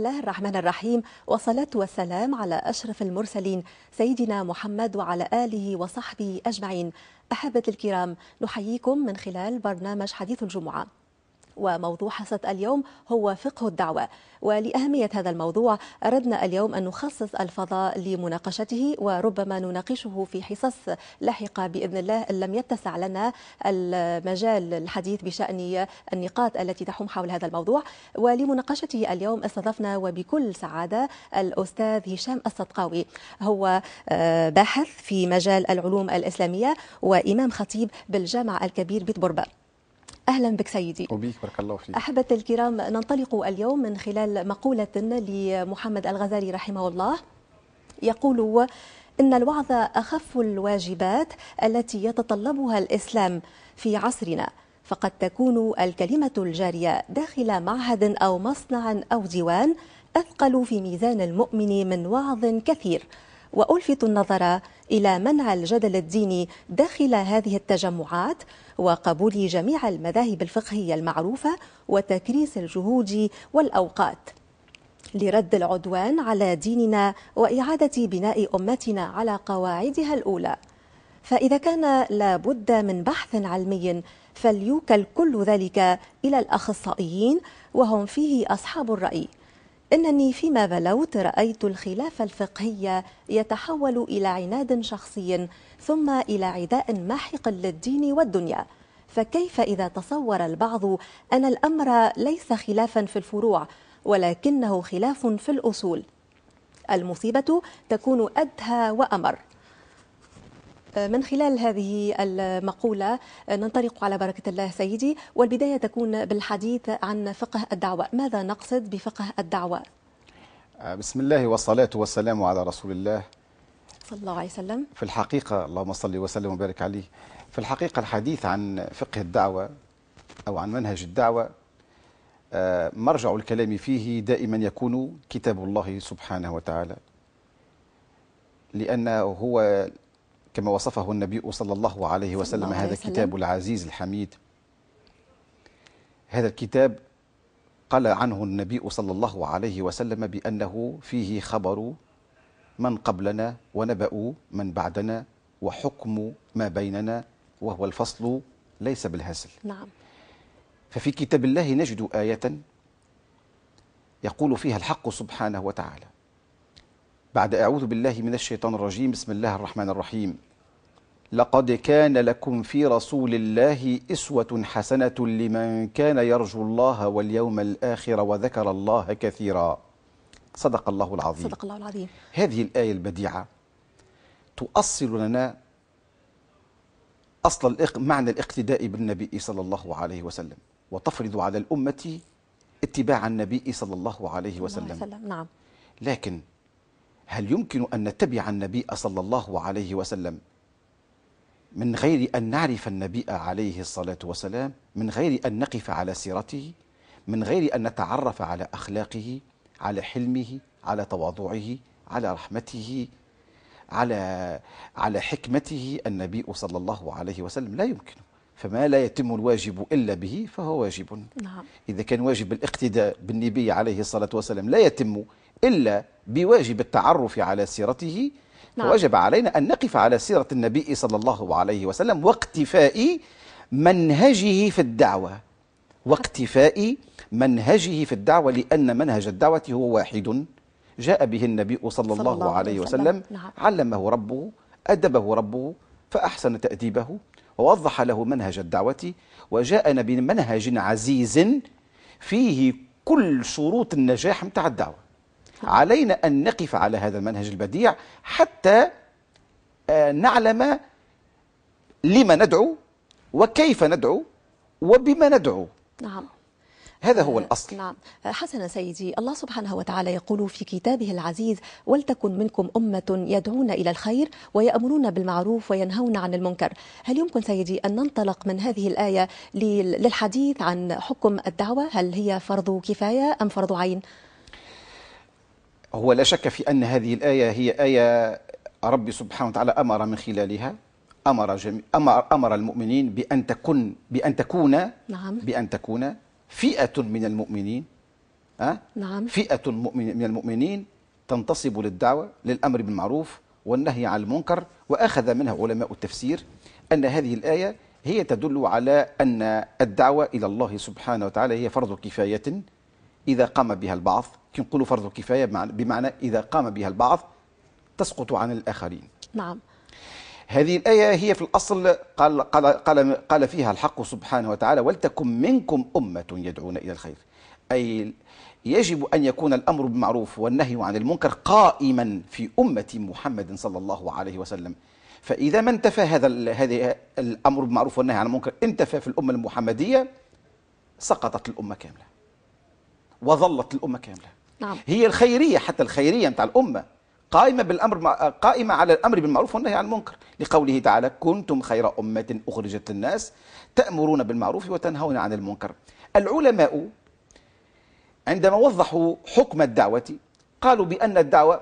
الله الرحمن الرحيم والصلاة والسلام على أشرف المرسلين سيدنا محمد وعلى آله وصحبه أجمعين. أحبة الكرام نحييكم من خلال برنامج حديث الجمعة. وموضوع حصة اليوم هو فقه الدعوة. ولأهمية هذا الموضوع أردنا اليوم أن نخصص الفضاء لمناقشته وربما نناقشه في حصص لاحقة بإذن الله إن لم يتسع لنا المجال الحديث بشأن النقاط التي تحوم حول هذا الموضوع. ولمناقشته اليوم استضفنا وبكل سعادة الأستاذ هشام الصدقاوي. هو باحث في مجال العلوم الإسلامية وإمام خطيب بالجامع الكبير بيت بربة أهلا بك سيدي. وبيك بارك الله فيك. أحبة الكرام ننطلق اليوم من خلال مقولة لمحمد الغزالي رحمه الله. يقول إن الوعظ أخف الواجبات التي يتطلبها الإسلام في عصرنا فقد تكون الكلمة الجارية داخل معهد أو مصنع أو ديوان أثقل في ميزان المؤمن من وعظ كثير. وألفت النظر إلى منع الجدل الديني داخل هذه التجمعات وقبول جميع المذاهب الفقهية المعروفة وتكريس الجهود والأوقات لرد العدوان على ديننا وإعادة بناء أمتنا على قواعدها الأولى. فإذا كان لابد من بحث علمي فليوكل كل ذلك إلى الأخصائيين وهم فيه أصحاب الرأي. إنني فيما بلوت رأيت الخلاف الفقهي يتحول إلى عناد شخصي ثم إلى عداء ماحق للدين والدنيا. فكيف إذا تصور البعض أن الأمر ليس خلافا في الفروع ولكنه خلاف في الأصول؟ المصيبة تكون أدهى وأمر. من خلال هذه المقولة ننطلق على بركة الله سيدي. والبداية تكون بالحديث عن فقه الدعوة. ماذا نقصد بفقه الدعوة؟ بسم الله والصلاة والسلام على رسول الله. صلى الله عليه وسلم. في الحقيقة اللهم صل وسلم وبارك عليه. في الحقيقة الحديث عن فقه الدعوة أو عن منهج الدعوة مرجع الكلام فيه دائما يكون كتاب الله سبحانه وتعالى لأنه هو كما وصفه النبي صلى الله عليه وسلم الله هذا الكتاب العزيز الحميد. هذا الكتاب قال عنه النبي صلى الله عليه وسلم بأنه فيه خبر من قبلنا ونبأ من بعدنا وحكم ما بيننا وهو الفصل ليس بالهزل. نعم. ففي كتاب الله نجد آية يقول فيها الحق سبحانه وتعالى. بعد أعوذ بالله من الشيطان الرجيم. بسم الله الرحمن الرحيم. لقد كان لكم في رسول الله إسوة حسنة لمن كان يرجو الله واليوم الآخر وذكر الله كثيرا. صدق الله العظيم. صدق الله العظيم. هذه الآية البديعة تؤصل لنا أصل معنى الاقتداء بالنبي صلى الله عليه وسلم وتفرض على الأمة اتباع النبي صلى الله عليه وسلم. نعم. لكن هل يمكن أن نتبع النبي صلى الله عليه وسلم؟ من غير أن نعرف النبي عليه الصلاة والسلام؟ من غير أن نقف على سيرته؟ من غير أن نتعرف على أخلاقه على حلمه على تواضعه على رحمته على على حكمته؟ النبي صلى الله عليه وسلم لا يمكن. فما لا يتم الواجب إلا به فهو واجب. نعم. إذا كان واجب الاقتداء بالنبي عليه الصلاة والسلام لا يتم إلا بواجب التعرف على سيرته نعم. فوجب علينا أن نقف على سيرة النبي صلى الله عليه وسلم واقتفاء منهجه في الدعوة واقتفاء منهجه في الدعوة لأن منهج الدعوة هو واحد جاء به النبي صلى, صلى الله, الله عليه وسلم, وسلم نعم. علمه ربه أدبه ربه فأحسن تأديبه ووضح له منهج الدعوة وجاءنا بمنهج عزيز فيه كل شروط النجاح متاع الدعوة علينا أن نقف على هذا المنهج البديع حتى نعلم لما ندعو وكيف ندعو وبما ندعو. نعم. هذا هو الأصل. نعم. حسنا سيدي الله سبحانه وتعالى يقول في كتابه العزيز ولتكن منكم أمة يدعون إلى الخير ويأمرون بالمعروف وينهون عن المنكر. هل يمكن سيدي أن ننطلق من هذه الآية للحديث عن حكم الدعوة؟ هل هي فرض كفاية أم فرض عين؟ هو لا شك في أن هذه الآية هي آية ربي سبحانه وتعالى أمر من خلالها أمر جميع أمر, أمر المؤمنين بأن تكون بأن تكون نعم بأن تكون فئة من المؤمنين أه؟ نعم. فئة من المؤمنين تنتصب للدعوة للأمر بالمعروف والنهي عن المنكر وأخذ منها علماء التفسير أن هذه الآية هي تدل على أن الدعوة إلى الله سبحانه وتعالى هي فرض كفاية إذا قام بها البعض كي نقولوا فرض كفاية بمعنى إذا قام بها البعض تسقط عن الآخرين. نعم. هذه الآية هي في الأصل قال, قال, قال, قال فيها الحق سبحانه وتعالى ولتكن منكم أمة يدعون إلى الخير. أي يجب أن يكون الأمر بالمعروف والنهي عن المنكر قائما في أمة محمد صلى الله عليه وسلم. فإذا ما انتفى هذا هذه الأمر بالمعروف والنهي عن المنكر انتفى في الأمة المحمدية سقطت الأمة كاملة. وظلت الأمة كاملة. نعم. هي الخيرية حتى الخيرية متاع الأمة. قائمة بالأمر قائمة على الأمر بالمعروف والنهي عن المنكر. لقوله تعالى كنتم خير أمة أخرجت للناس تأمرون بالمعروف وتنهون عن المنكر. العلماء عندما وضحوا حكم الدعوة قالوا بأن الدعوة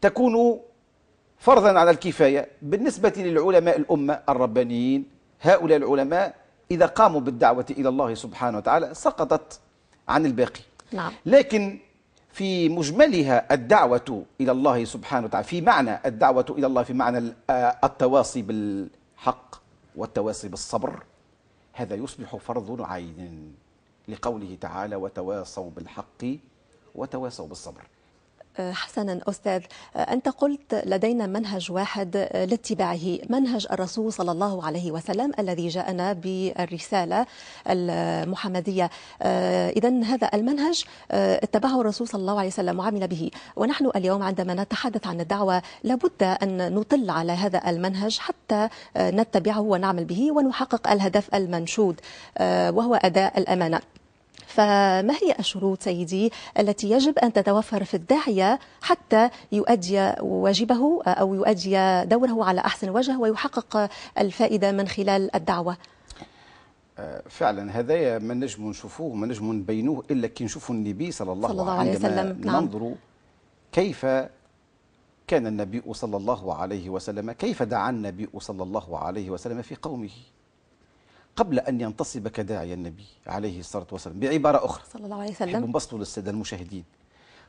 تكون فرضا على الكفاية بالنسبة للعلماء الأمة الربانيين. هؤلاء العلماء إذا قاموا بالدعوة إلى الله سبحانه وتعالى سقطت عن الباقي. نعم. لكن في مجملها الدعوة إلى الله سبحانه وتعالى في معنى الدعوة إلى الله في معنى التواصي بالحق والتواصي بالصبر هذا يصبح فرض عين لقوله تعالى وتواصوا بالحق وتواصوا بالصبر حسنا أستاذ أنت قلت لدينا منهج واحد لاتباعه منهج الرسول صلى الله عليه وسلم الذي جاءنا بالرسالة المحمدية. إذا هذا المنهج اتبعه الرسول صلى الله عليه وسلم وعمل به. ونحن اليوم عندما نتحدث عن الدعوة لابد أن نطل على هذا المنهج حتى نتبعه ونعمل به ونحقق الهدف المنشود وهو أداء الأمانة. فما هي الشروط سيدي التي يجب أن تتوفر في الداعية حتى يؤدي واجبه أو يؤدي دوره على أحسن وجه ويحقق الفائدة من خلال الدعوة؟ آه، فعلا هذايا ما نجم نشوفوه ما نجم نبينوه إلا كي نشوفوا النبي صلى الله, صلى الله عليه وسلم. نعم. ننظر كيف كان النبي صلى الله عليه وسلم كيف دعا النبي صلى الله عليه وسلم في قومه. قبل أن ينتصب كداعي النبي عليه الصلاة والسلام بعبارة أخرى. صلى الله عليه وسلم. نبسطه للسادة المشاهدين.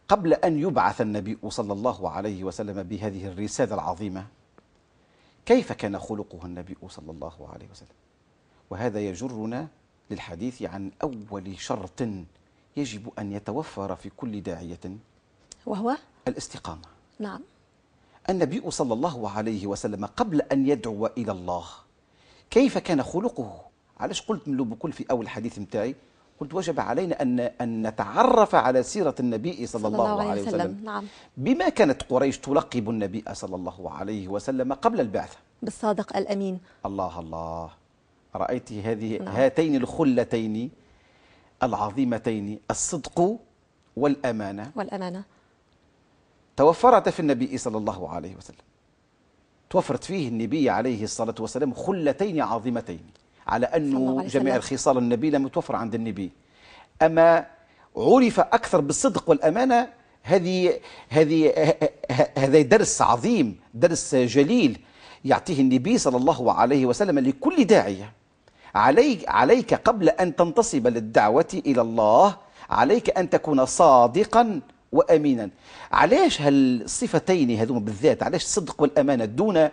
قبل أن يبعث النبي صلى الله عليه وسلم بهذه الرسالة العظيمة كيف كان خلقه النبي صلى الله عليه وسلم؟ وهذا يجرنا للحديث عن أول شرط يجب أن يتوفر في كل داعية. وهو؟ الاستقامة. نعم. النبي صلى الله عليه وسلم قبل أن يدعو إلى الله كيف كان خلقه؟ علاش قلت من بكل في أول الحديث نتاعي؟ قلت وجب علينا ان أن نتعرف على سيرة النبي صلى, صلى الله, الله عليه وسلم, وسلم. نعم. بما كانت قريش تلقب النبي صلى الله عليه وسلم قبل البعثة. بالصادق الأمين. الله الله. رأيت هذه نعم. هاتين الخلتين العظيمتين الصدق والأمانة. والأمانة. توفرت في النبي صلى الله عليه وسلم. توفرت فيه النبي عليه الصلاة والسلام خلتين عظيمتين. على أنه جميع الخصال النبي لم يتوفر عند النبي. أما عرف أكثر بالصدق والأمانة هذه هذه هذا درس عظيم درس جليل يعطيه النبي صلى الله عليه وسلم لكل داعية عليك عليك قبل أن تنتصب للدعوة إلى الله عليك أن تكون صادقا وامينا. علاش هالصفتين هذوما بالذات؟ علاش الصدق والأمانة دون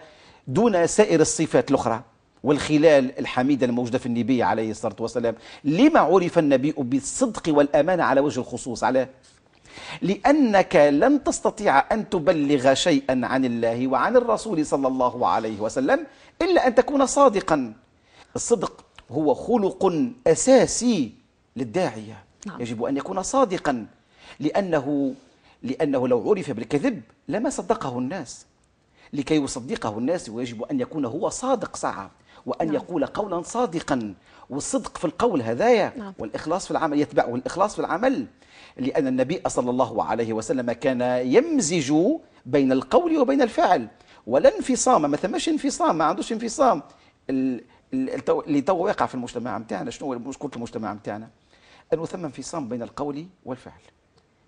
دون سائر الصفات الأخرى؟ والخلال الحميدة الموجودة في النبي عليه الصلاة والسلام. لما عرف النبي بالصدق والأمانة على وجه الخصوص؟ على لأنك لن تستطيع أن تبلغ شيئا عن الله وعن الرسول صلى الله عليه وسلم إلا أن تكون صادقا. الصدق هو خلق أساسي للداعية. نعم. يجب أن يكون صادقا. لأنه لأنه لو عرف بالكذب لما صدقه الناس. لكي يصدقه الناس ويجب أن يكون هو صادق ساعة. وأن نعم. يقول قولا صادقا. والصدق في القول هدايا نعم. والإخلاص في العمل يتبعه الإخلاص في العمل. لأن النبي صلى الله عليه وسلم كان يمزج بين القول وبين الفعل. ولا انفصام ما ثماش انفصام ما عندوش انفصام. اللي تو واقع في المجتمع نتاعنا شنو مشكله المجتمع نتاعنا انه ثم انفصام بين القول والفعل.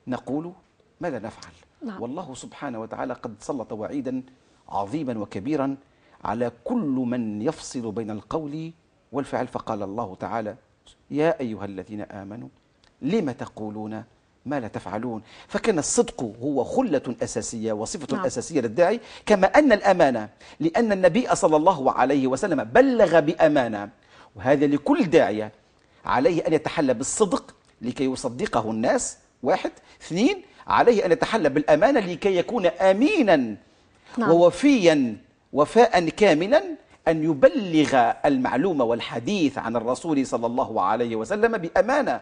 نقول ماذا نفعل؟ نعم. والله سبحانه وتعالى قد سلط وعيدا عظيما وكبيرا على كل من يفصل بين القول والفعل فقال الله تعالى يا أيها الذين آمنوا لم تقولون ما لا تفعلون فكان الصدق هو خلة أساسية وصفة نعم. أساسية للداعي كما أن الأمانة لأن النبي صلى الله عليه وسلم بلغ بأمانة وهذا لكل داعية عليه أن يتحلى بالصدق لكي يصدقه الناس واحد اثنين عليه أن يتحلى بالأمانة لكي يكون أمينا. نعم. ووفيا وفاء كاملا أن يبلغ المعلومة والحديث عن الرسول صلى الله عليه وسلم بأمانة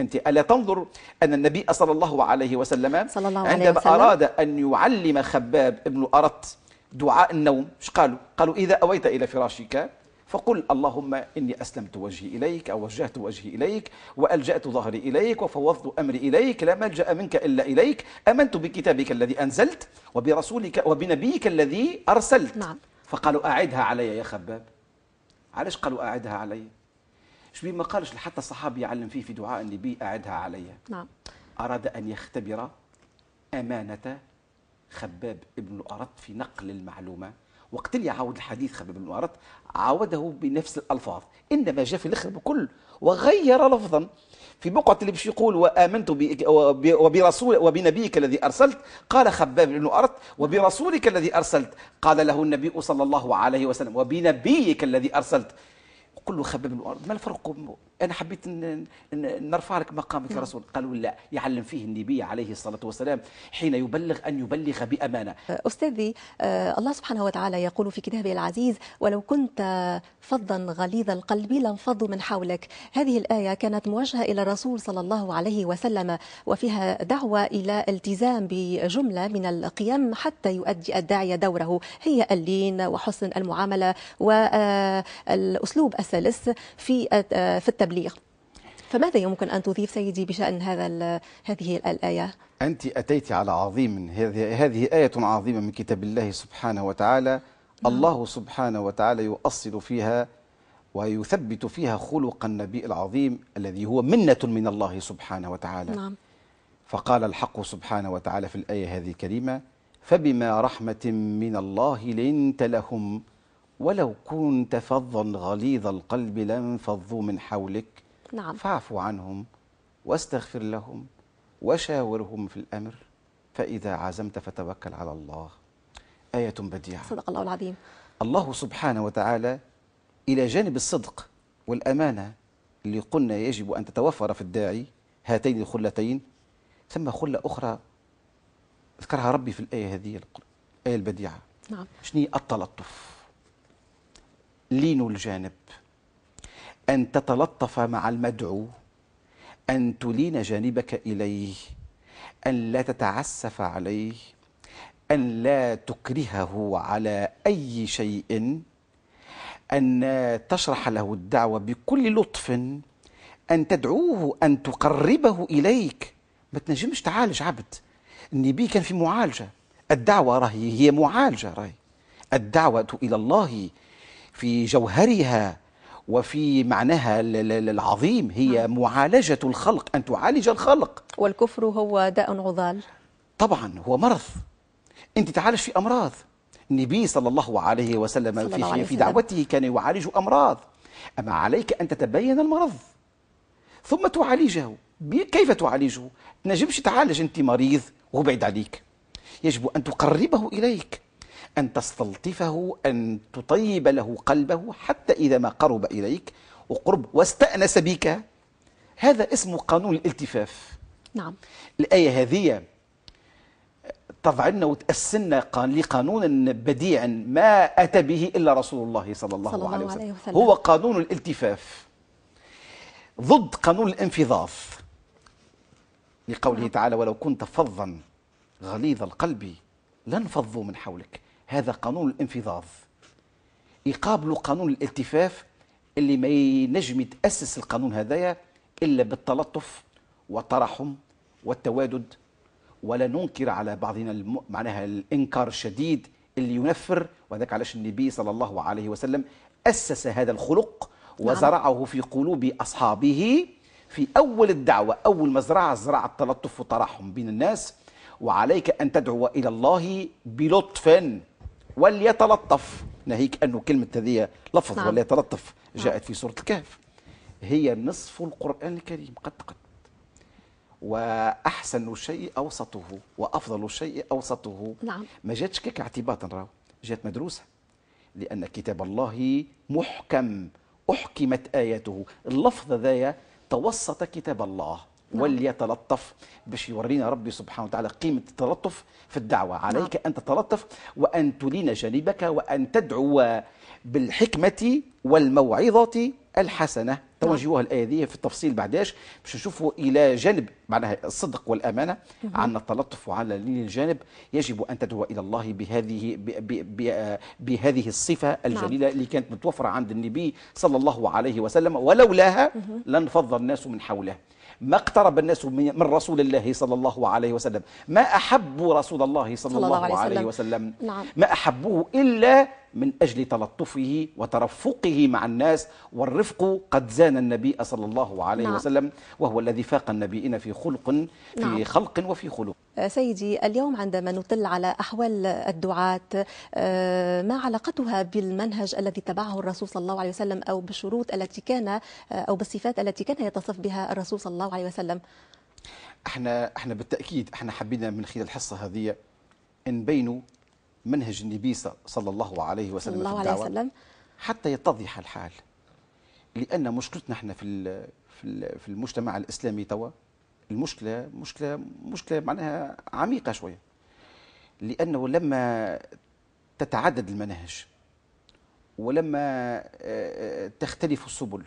أنت ألا تنظر أن النبي صلى الله عليه وسلم صلى الله عليه عندما وسلم. أراد أن يعلم خباب ابن أرط دعاء النوم إيش قالوا؟ قالوا إذا أويت إلى فراشك فقل اللهم إني أسلمت وجهي إليك أو وجهت وجهي إليك وألجأت ظهري إليك وفوضت أمري إليك لا ملجأ منك إلا إليك آمنت بكتابك الذي أنزلت وبرسولك وبنبيك الذي أرسلت. نعم. فقالوا أعدها علي يا خباب. علاش قالوا أعدها علي؟ شبيه ما قالش حتى الصحابي يعلم فيه في دعاء النبي أعدها علي. نعم. أراد أن يختبر أمانة خباب ابن الأرط في نقل المعلومة. وقت اللي عاود الحديث خباب بن الأرط عاوده بنفس الألفاظ. إنما جاء في الآخر بكل وغير لفظا. في بقعة اللي باش يقول وآمنت وبرسول وبنبيك الذي أرسلت قال خباب بن الأرط وبرسولك الذي أرسلت. قال له النبي صلى الله عليه وسلم وبنبيك الذي أرسلت. قل له خباب بن الأرض ما الفرق؟ أنا حبيت نرفع لك مقامك يا رسول. قالوا لا يعلم فيه النبي عليه الصلاة والسلام حين يبلغ أن يبلغ بأمانة. أستاذي آه، الله سبحانه وتعالى يقول في كتابه العزيز ولو كنت فظا غليظ القلب لانفضوا من حولك. هذه الآية كانت موجهة إلى الرسول صلى الله عليه وسلم وفيها دعوة إلى التزام بجملة من القيم حتى يؤدي الداعية دوره. هي اللين وحسن المعاملة والأسلوب السلس في في التبليغ. فماذا يمكن أن تضيف سيدي بشأن هذا هذه الآية؟ أنت أتيت على عظيم. هذه هذه آية عظيمة من كتاب الله سبحانه وتعالى. الله سبحانه وتعالى يؤصل فيها ويثبت فيها خلق النبي العظيم الذي هو منة من الله سبحانه وتعالى. نعم. فقال الحق سبحانه وتعالى في الآية هذه الكريمة فبما رحمة من الله لنت لهم ولو كنت فظا غليظ القلب لانفضوا من حولك. نعم. فاعف عنهم واستغفر لهم وشاورهم في الأمر. فإذا عزمت فتوكل على الله. آية بديعة. صدق الله العظيم. الله سبحانه وتعالى إلى جانب الصدق والأمانة اللي قلنا يجب أن تتوفر في الداعي هاتين الخلتين. ثم خلة أخرى ذكرها ربي في الآية هذه الآية البديعة. نعم. شني التلطف؟ لين الجانب. أن تتلطف مع المدعو. أن تلين جانبك إليه. أن لا تتعسف عليه. أن لا تكرهه على أي شيء. أن تشرح له الدعوة بكل لطف. أن تدعوه أن تقربه إليك. ما تنجمش تعالج عبد. النبي كان في معالجة. الدعوة راهي هي معالجة راهي. الدعوة إلى الله في جوهرها وفي معناها ال- ال- العظيم هي معالجة الخلق أن تعالج الخلق. والكفر هو داء عضال. طبعا هو مرض. أنت تعالج في أمراض. النبي صلى الله عليه وسلم صلى في, الله عليه في, في. دعوته كان يعالج أمراض. أما عليك أن تتبين المرض. ثم تعالجه. كيف تعالجه؟ تنجمش تعالج أنت مريض وهو بعيد عليك. يجب أن تقربه إليك. أن تستلطفه أن تطيب له قلبه حتى إذا ما قرب إليك وقرب واستأنس بك. هذا اسمه قانون الالتفاف. نعم. الآية هذه تضع لنا وتأسلنا قان لقانون بديع ما أتى به إلا رسول الله صلى الله, صلى الله عليه, وسلم. عليه وسلم. هو قانون الالتفاف. ضد قانون الانفضاض. لقوله تعالى ولو كنت فظا غليظ القلب لانفضوا من حولك. هذا قانون الانفضاض. يقابل قانون الالتفاف اللي ما ينجم يتأسس القانون هذايا إلا بالتلطف والترحم والتوادد ولا ننكر على بعضنا الم... معناها الإنكار الشديد اللي ينفر وذاك علاش النبي صلى الله عليه وسلم أسس هذا الخلق وزرعه في قلوب أصحابه في أول الدعوة أول مزرعة زرع التلطف والترحم بين الناس. وعليك أن تدعو إلى الله بلطف. وليتلطف. ناهيك أنه كلمة هذه لفظ نعم. وليتلطف جاءت في سورة الكهف. هي نصف القرآن الكريم قد قد. وأحسن الشيء أوسطه وأفضل الشيء أوسطه. نعم. ما جاتش كيك اعتباطا راهو جات مدروسة. لأن كتاب الله محكم أحكمت آياته. اللفظ ذايا توسط كتاب الله. نعم. وليتلطف باش يورينا ربي سبحانه وتعالى قيمة التلطف في الدعوة. عليك أن تتلطف وأن تلين جانبك وأن تدعو بالحكمة والموعظة الحسنة. توجهوها الآية دي في التفصيل بعداش؟ باش نشوفوا إلى جانب معناها الصدق والأمانة عن التلطف وعلى الجانب. يجب أن تدعو إلى الله بهذه بهذه الصفة الجليلة اللي كانت متوفرة عند النبي صلى الله عليه وسلم ولولاها لانفض الناس من حوله. ما اقترب الناس من رسول الله صلى الله عليه وسلم ما أحبوا رسول الله صلى, صلى الله الله عليه عليه وسلم. وسلم نعم. ما أحبوه إلا من أجل تلطفه وترفقه مع الناس والرفق قد زان النبي صلى الله عليه نعم. وسلم وهو الذي فاق النبيين في خلق في نعم. خلق وفي خلق سيدي اليوم عندما نطل على أحوال الدعاة آه، ما علاقتها بالمنهج الذي اتبعه الرسول صلى الله عليه وسلم أو بالشروط التي كان آه، أو بالصفات التي كان يتصف بها الرسول صلى الله عليه وسلم إحنا إحنا بالتأكيد إحنا حبينا من خلال الحصة هذه نبينوا منهج النبي صلى الله عليه وسلم الله في عليه الدعوة وسلم. حتى يتضح الحال. لأن مشكلتنا إحنا في في ال- في المجتمع الإسلامي توا المشكلة مشكله مشكلة معناها عميقة شوية. لأنه لما تتعدد المناهج ولما آه، آه، تختلف السبل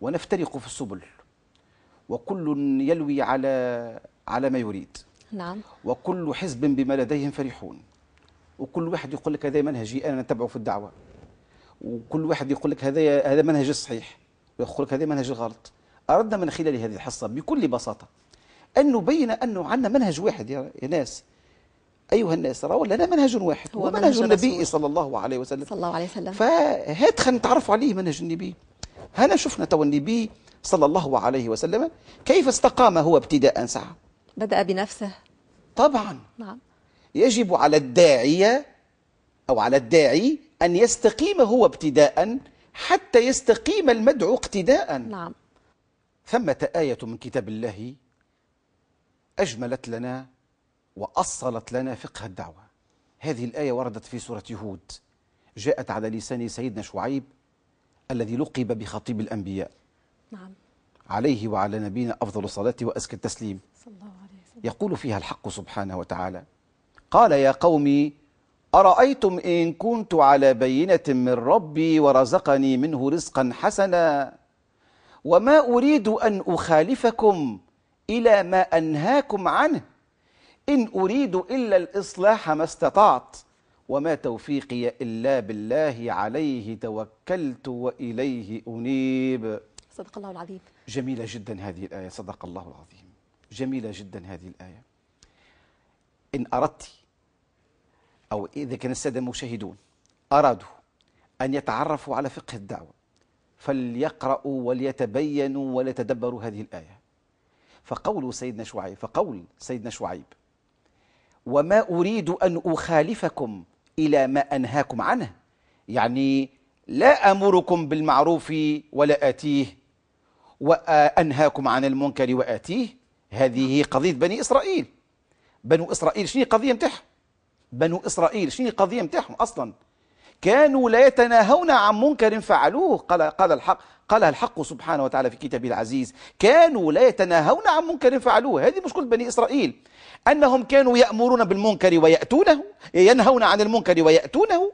ونفترق في السبل وكل يلوي على على ما يريد. نعم. وكل حزب بما لديهم فرحون. وكل واحد يقول لك هذا منهجي أنا نتبعه في الدعوة. وكل واحد يقول لك هذا هذا منهج الصحيح ويقول لك هذا منهج الغلط أردنا من خلال هذه الحصة بكل بساطة أن نبين انه عندنا منهج واحد يا ناس. أيها الناس راهو لنا منهج واحد هو منهج النبي. صلى الله عليه وسلم. صلى الله عليه وسلم. فهات خلينا نتعرفوا عليه منهج النبي. هنا شفنا تو النبي صلى الله عليه وسلم كيف استقام هو ابتداء سعى بدأ بنفسه. طبعا. نعم. يجب على الداعية أو على الداعي أن يستقيم هو ابتداء حتى يستقيم المدعو اقتداء. نعم. ثمة آية من كتاب الله. أجملت لنا وأصلت لنا فقه الدعوة. هذه الآية وردت في سورة هود. جاءت على لسان سيدنا شعيب الذي لقب بخطيب الأنبياء. نعم. عليه وعلى نبينا أفضل الصلاة وأزكى التسليم. صلى الله عليه وسلم. يقول فيها الحق سبحانه وتعالى قال يا قوم أرأيتم إن كنت على بينة من ربي ورزقني منه رزقا حسنا؟ وما أريد أن أخالفكم إلى ما أنهاكم عنه. إن أريد إلا الإصلاح ما استطعت وما توفيقي إلا بالله عليه توكلت وإليه أنيب. صدق الله العظيم. جميلة جدا هذه الآية صدق الله العظيم. جميلة جدا هذه الآية. إن أردت أو إذا كان السادة المشاهدون أرادوا أن يتعرفوا على فقه الدعوة فليقرأوا وليتبينوا وليتدبروا هذه الآية. فقول سيدنا شعيب فقول سيدنا شعيب وما أريد أن أخالفكم إلى ما أنهاكم عنه. يعني لا أمركم بالمعروف ولا آتيه وأنهاكم عن المنكر وآتيه. هذه قضية بني إسرائيل. بنو إسرائيل شنو القضية متاعهم؟ بنو إسرائيل شنو القضية متاعهم أصلا؟ كانوا لا يتناهون عن منكر فعلوه قال قال الحق قالها الحق سبحانه وتعالى في كتابه العزيز. كانوا لا يتناهون عن منكر فعلوه هذه مشكلة بني إسرائيل. أنهم كانوا يأمرون بالمنكر ويأتونه ينهون عن المنكر ويأتونه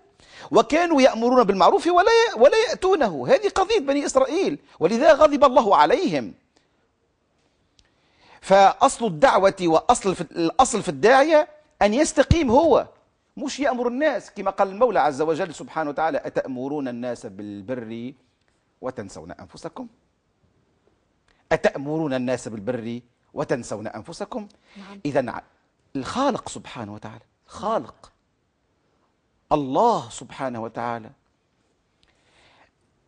وكانوا يأمرون بالمعروف ولا ولا يأتونه. هذه قضية بني إسرائيل ولذا غضب الله عليهم. فأصل الدعوة وأصل في الأصل في الداعية أن يستقيم هو مش يأمر الناس كما قال المولى عز وجل سبحانه وتعالى أتأمرون الناس بالبر وتنسون أنفسكم؟ أتأمرون الناس بالبر وتنسون أنفسكم؟ نعم. إذا الخالق سبحانه وتعالى خالق. الله سبحانه وتعالى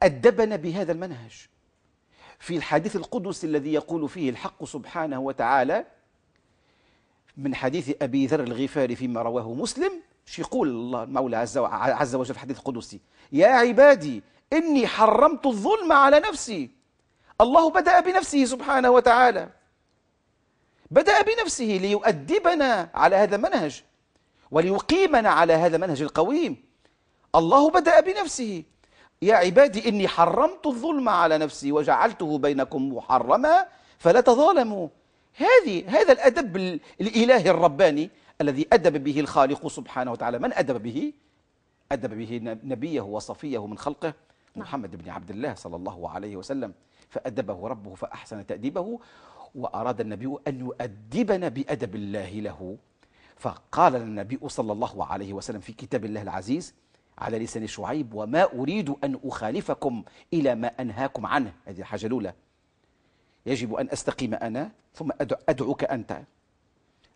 أدبنا بهذا المنهج. في الحديث القدسي الذي يقول فيه الحق سبحانه وتعالى من حديث أبي ذر الغفاري فيما رواه مسلم شو يقول الله المولى عز وجل في الحديث القدسي يا عبادي إني حرمت الظلم على نفسي. الله بدأ بنفسه سبحانه وتعالى. بدأ بنفسه ليؤدبنا على هذا المنهج وليقيمنا على هذا المنهج القويم. الله بدأ بنفسه يا عبادي إني حرمت الظلم على نفسي وجعلته بينكم محرما فلا تظالموا هذه هذا الأدب الإلهي الرباني الذي أدب به الخالق سبحانه وتعالى من أدب به؟ أدب به نبيه وصفيه من خلقه نعم. محمد بن عبد الله صلى الله عليه وسلم فأدبه ربه فأحسن تأديبه وأراد النبي أن يؤدبنا بأدب الله له فقال النبي صلى الله عليه وسلم في كتاب الله العزيز على لسان شعيب وما أريد أن أخالفكم إلى ما أنهاكم عنه. هذه الحاجة الأولى. يجب أن أستقيم أنا ثم أدعوك أنت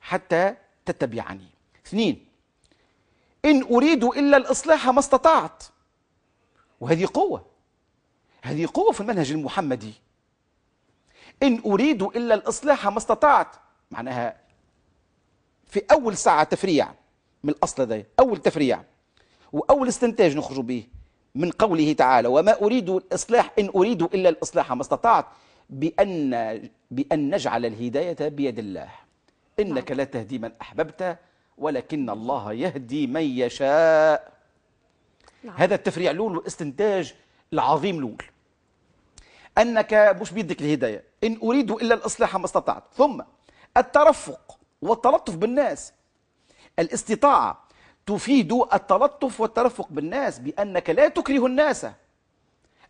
حتى تتبعني. اثنين إن أريد إلا الإصلاح ما استطعت. وهذه قوة. هذه قوة في المنهج المحمدي. إن أريد إلا الإصلاح ما استطعت. معناها في أول ساعة تفريع من الأصل هذا أول تفريع. وأول استنتاج نخرج به من قوله تعالى وما أريد الإصلاح إن أريد إلا الإصلاح ما استطعت بأن بأن نجعل الهداية بيد الله. إنك. لا تهدي من أحببت ولكن الله يهدي من يشاء. نعم. هذا التفريع الأول والاستنتاج العظيم الأول أنك مش بيدك الهداية. إن أريد إلا الإصلاح ما استطعت. ثم الترفق والتلطف بالناس. الاستطاعة تفيد التلطف والترفق بالناس بأنك لا تكره الناس.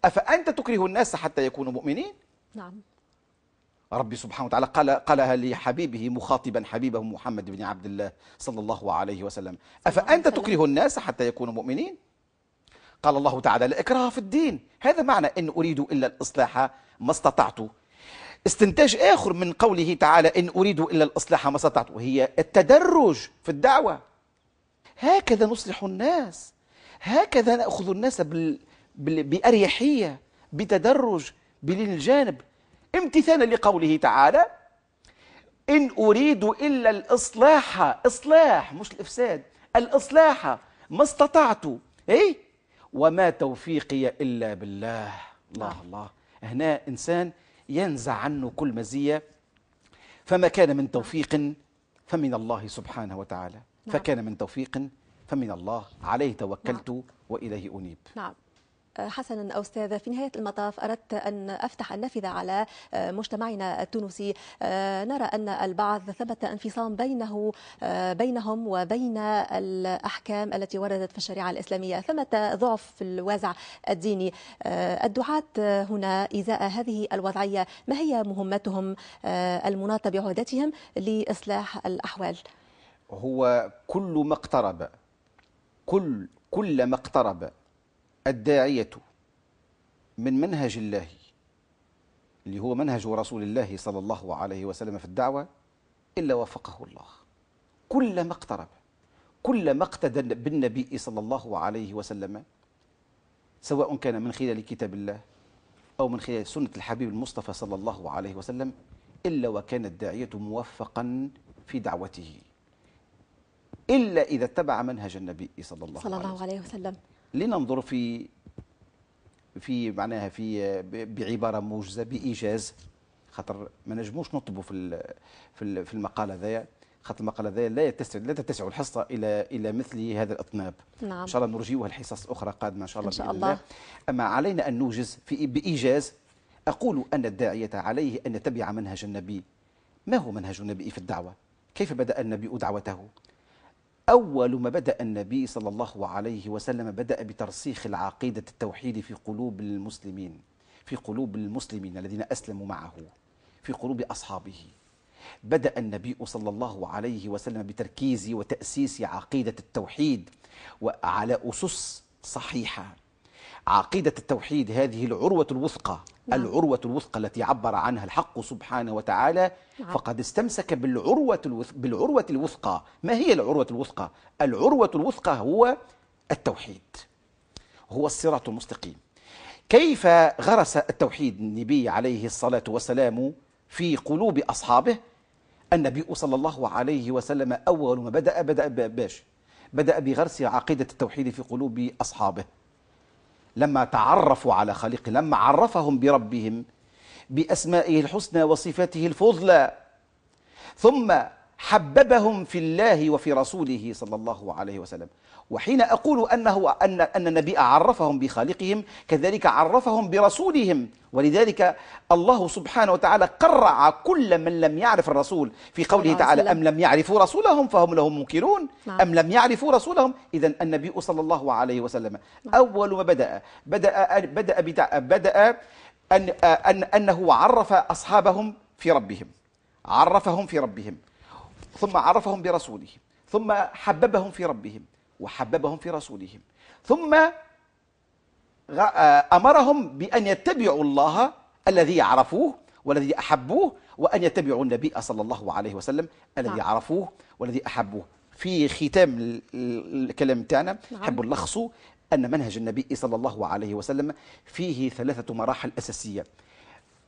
أفأنت تكره الناس حتى يكونوا مؤمنين؟ نعم. ربي سبحانه وتعالى قال قالها لحبيبه مخاطبا حبيبه محمد بن عبد الله صلى الله عليه وسلم. أفأنت تكره الناس حتى يكونوا مؤمنين؟ قال الله تعالى لا إكراه في الدين. هذا معنى إن أريد إلا الإصلاح ما استطعت. استنتاج آخر من قوله تعالى إن أريد إلا الإصلاح ما استطعت. وهي التدرج في الدعوة. هكذا نصلح الناس. هكذا نأخذ الناس بال... بال... بأريحية بتدرج بلين الجانب امتثالا لقوله تعالى إن أريد إلا الإصلاح إصلاح مش الإفساد الإصلاح. ما استطعت. إيه؟ وما توفيقي إلا بالله. الله نعم. الله. هنا إنسان ينزع عنه كل مزية. فما كان من توفيق فمن الله سبحانه وتعالى. نعم. فكان من توفيق فمن الله عليه توكلت نعم. وإليه أنيب. نعم. حسنا أستاذ في نهاية المطاف أردت أن أفتح النافذة على مجتمعنا التونسي. نرى أن البعض ثبت انفصام بينه بينهم وبين الأحكام التي وردت في الشريعة الإسلامية. ثمة ضعف في الوازع الديني. الدعاة هنا إزاء هذه الوضعية. ما هي مهمتهم؟ المناطة بعهدتهم لإصلاح الأحوال. هو كل ما اقترب كل كل ما اقترب الداعية من منهج الله اللي هو منهج رسول الله صلى الله عليه وسلم في الدعوة إلا وفقه الله. كلما اقترب كلما اقتدى بالنبي صلى الله عليه وسلم سواء كان من خلال كتاب الله أو من خلال سنة الحبيب المصطفى صلى الله عليه وسلم إلا وكان الداعية موفقا في دعوته. إلا إذا اتبع منهج النبي صلى الله, صلى الله عليه وسلم. لننظر في في معناها في بعبارة موجزة بإيجاز. خاطر ما نجموش نطلبوا في في المقال هذايا. خاطر المقال هذايا لا تتسع لا تتسع الحصة إلى إلى مثل هذا الأطناب. نعم. إن شاء الله نرجئها الحصص الاخرى قادمة إن شاء الله إن شاء الله. أما علينا أن نوجز في بإيجاز أقول أن الداعية عليه أن يتبع منهج النبي. ما هو منهج النبي في الدعوة؟ كيف بدأ النبي دعوته؟ أول ما بدأ النبي صلى الله عليه وسلم بدأ بترسيخ العقيدة التوحيد في قلوب المسلمين في قلوب المسلمين الذين أسلموا معه في قلوب أصحابه. بدأ النبي صلى الله عليه وسلم بتركيز وتأسيس عقيدة التوحيد وعلى أسس صحيحة. عقيدة التوحيد هذه العروة الوثقى نعم. العروة الوثقى التي عبر عنها الحق سبحانه وتعالى. نعم. فقد استمسك بالعروة الوث... بالعروة الوثقى. ما هي العروة الوثقى؟ العروة الوثقى هو التوحيد. هو الصراط المستقيم. كيف غرس التوحيد النبي عليه الصلاة والسلام في قلوب أصحابه؟ النبي صلى الله عليه وسلم أول ما بدأ بدأ باش بدأ بغرس عقيدة التوحيد في قلوب أصحابه. لما تعرفوا على خالقه لما عرفهم بربهم بأسمائه الحسنى وصفاته الفضلى. ثم حببهم في الله وفي رسوله صلى الله عليه وسلم. وحين أقول أنه أن أن النبي عرفهم بخالقهم كذلك عرفهم برسولهم. ولذلك الله سبحانه وتعالى قرع كل من لم يعرف الرسول في قوله تعالى. أم لم يعرفوا رسولهم فهم له منكرون نعم. أم لم يعرفوا رسولهم؟ إذا النبي صلى الله عليه وسلم. أول ما بدأ بدأ بدأ بتع- بدأ أن أن أنه عرف أصحابهم في ربهم. عرفهم في ربهم. ثم عرفهم برسوله. ثم حببهم في ربهم. وحببهم في رسولهم ثم آه، أمرهم بأن يتبعوا الله الذي عرفوه والذي أحبوه وأن يتبعوا النبي صلى الله عليه وسلم الذي نعم. عرفوه والذي أحبوه في ختام ال- ال- الكلام تاعنا نعم. نحب نلخص أن منهج النبي صلى الله عليه وسلم فيه ثلاثة مراحل أساسية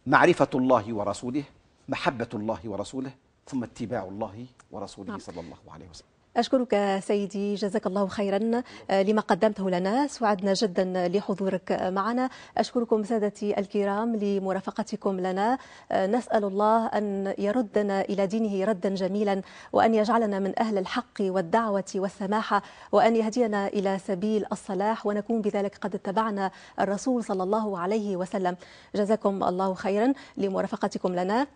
معرفة الله ورسوله محبة الله ورسوله ثم اتباع الله ورسوله نعم. صلى الله عليه وسلم أشكرك سيدي جزاك الله خيرا آه، لما قدمته لنا. سعدنا جدا لحضورك معنا. أشكركم سادتي الكرام لمرافقتكم لنا. آه، نسأل الله أن يردنا إلى دينه ردا جميلا وأن يجعلنا من أهل الحق والدعوة والسماحة وأن يهدينا إلى سبيل الصلاح ونكون بذلك قد اتبعنا الرسول صلى الله عليه وسلم. جزاكم الله خيرا لمرافقتكم لنا.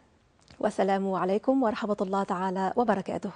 والسلام عليكم ورحمة الله تعالى وبركاته.